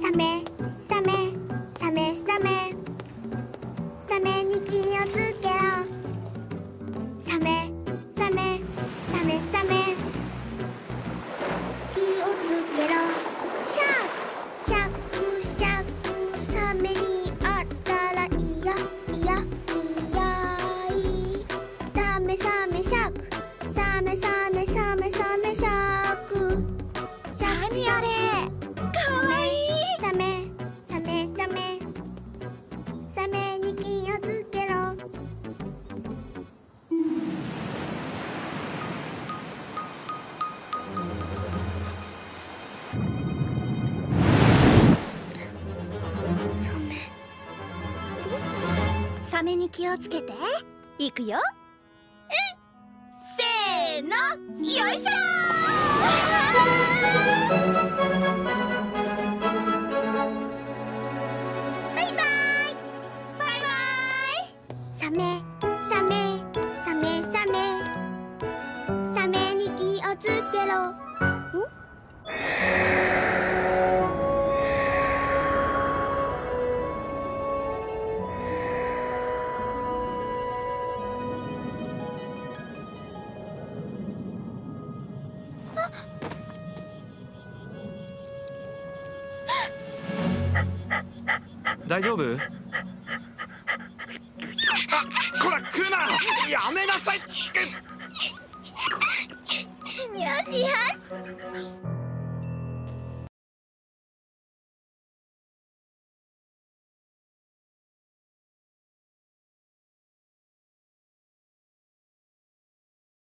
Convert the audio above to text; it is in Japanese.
サメサメサメサメ。サメに気をつけろサメサメサメサメ。気をつけろ。シャークシャクシャクサメにサメに気をつけて。いくよ。せーの。よいしょバイバイバイ。バサメサメサメサメサメに気をつけろ。ん？大丈夫？あこら食うな！やめなさい